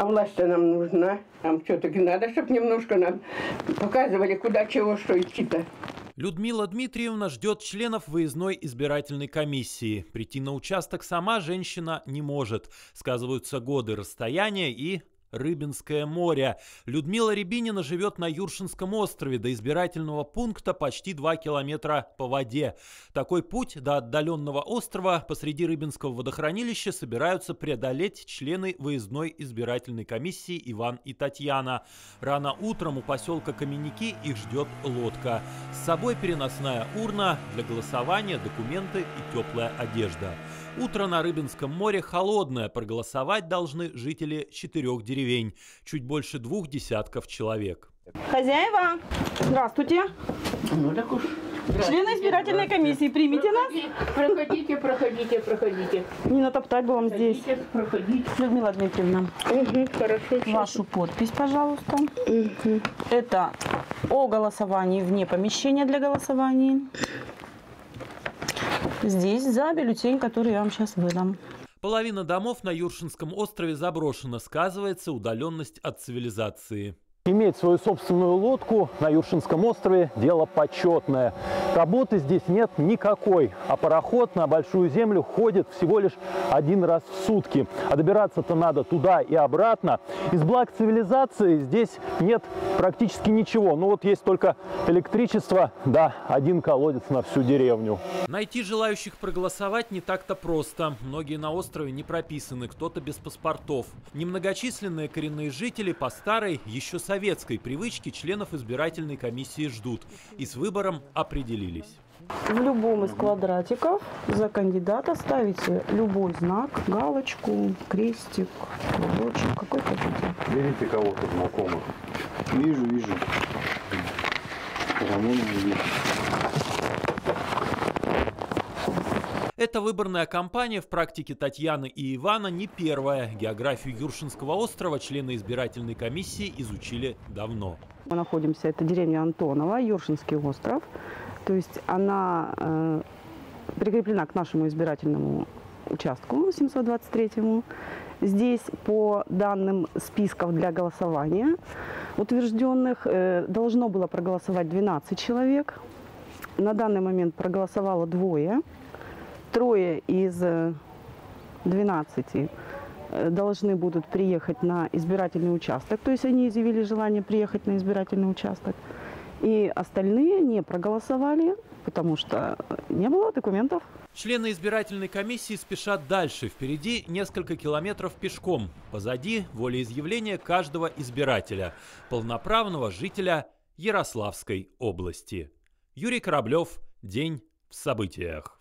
А власть нам нужна. Нам все-таки надо, чтобы немножко нам показывали, куда чего, что идти-то. Людмила Дмитриевна ждет членов выездной избирательной комиссии. Прийти на участок сама женщина не может. Сказываются годы расстояния и Рыбинское море. Людмила Рябинина живет на Юршинском острове. До избирательного пункта почти 2 километра по воде. Такой путь до отдаленного острова посреди Рыбинского водохранилища собираются преодолеть члены выездной избирательной комиссии Иван и Татьяна. Рано утром у поселка Каменники их ждет лодка. С собой переносная урна для голосования, документы и теплая одежда. Утро на Рыбинском море холодное. Проголосовать должны жители четырех деревень. Чуть больше двух десятков человек. Хозяева, здравствуйте. Ну так уж. Члены избирательной комиссии, примите нас. Проходите, проходите, проходите. Не натоптать бы вам здесь. Проходите, проходите. Людмила Дмитриевна, Угу, хорошо. вашу подпись, пожалуйста. Это о голосовании вне помещения для голосования. Здесь за бюллетень, который я вам сейчас выдам. Половина домов на Юршинском острове заброшена. Сказывается удаленность от цивилизации. Иметь свою собственную лодку на Юршинском острове – дело почетное. Работы здесь нет никакой, а пароход на Большую Землю ходит всего лишь один раз в сутки. А добираться-то надо туда и обратно. Из благ цивилизации здесь нет практически ничего. Ну вот есть только электричество, да, один колодец на всю деревню. Найти желающих проголосовать не так-то просто. Многие на острове не прописаны, кто-то без паспортов. Немногочисленные коренные жители по старой, еще советской привычке членов избирательной комиссии ждут и с выбором определились. В любом из квадратиков за кандидата ставите любой знак, галочку, крестик, кружочек, какой хотите. Берите кого-то знакомых. Вижу, вижу. Рамона вижу. Эта выборная кампания в практике Татьяны и Ивана не первая. Географию Юршинского острова члены избирательной комиссии изучили давно. Мы находимся, это деревня Антонова, Юршинский остров. То есть она э, прикреплена к нашему избирательному участку 723-му. Здесь по данным списков для голосования утвержденных э, должно было проголосовать 12 человек. На данный момент проголосовало двое. Трое из э, 12 э, должны будут приехать на избирательный участок. То есть они изъявили желание приехать на избирательный участок. И остальные не проголосовали, потому что не было документов. Члены избирательной комиссии спешат дальше. Впереди несколько километров пешком. Позади волеизъявление каждого избирателя, полноправного жителя Ярославской области. Юрий Кораблев. День в событиях.